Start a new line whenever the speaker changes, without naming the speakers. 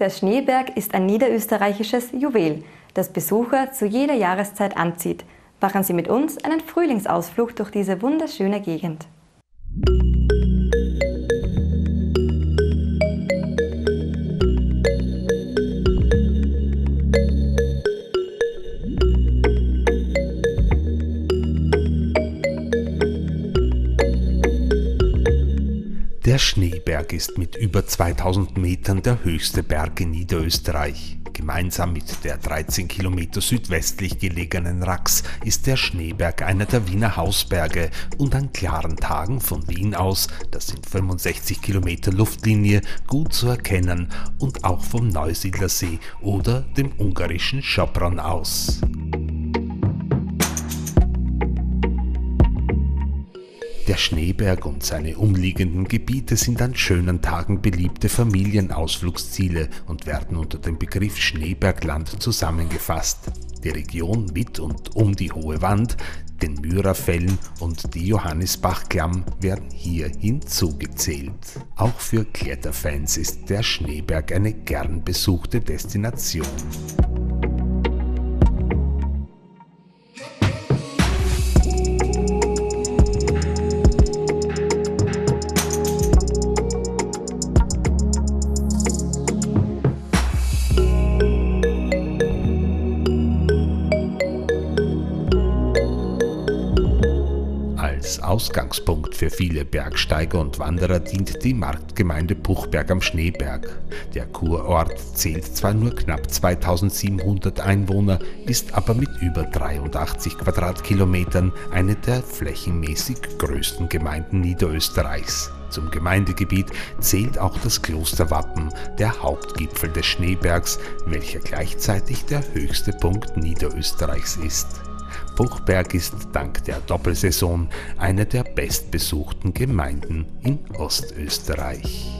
Der Schneeberg ist ein niederösterreichisches Juwel, das Besucher zu jeder Jahreszeit anzieht. Machen Sie mit uns einen Frühlingsausflug durch diese wunderschöne Gegend.
Der Schneeberg ist mit über 2000 Metern der höchste Berg in Niederösterreich. Gemeinsam mit der 13 Kilometer südwestlich gelegenen Rax ist der Schneeberg einer der Wiener Hausberge und an klaren Tagen von Wien aus, das sind 65 Kilometer Luftlinie, gut zu erkennen und auch vom Neusiedlersee oder dem ungarischen Sopron aus. Der Schneeberg und seine umliegenden Gebiete sind an schönen Tagen beliebte Familienausflugsziele und werden unter dem Begriff Schneebergland zusammengefasst. Die Region mit und um die Hohe Wand, den Myrafällen und die Johannisbachklamm werden hier hinzugezählt. Auch für Kletterfans ist der Schneeberg eine gern besuchte Destination. Ausgangspunkt für viele Bergsteiger und Wanderer dient die Marktgemeinde Puchberg am Schneeberg. Der Kurort zählt zwar nur knapp 2700 Einwohner, ist aber mit über 83 Quadratkilometern eine der flächenmäßig größten Gemeinden Niederösterreichs. Zum Gemeindegebiet zählt auch das Klosterwappen, der Hauptgipfel des Schneebergs, welcher gleichzeitig der höchste Punkt Niederösterreichs ist. Buchberg ist dank der Doppelsaison eine der bestbesuchten Gemeinden in Ostösterreich.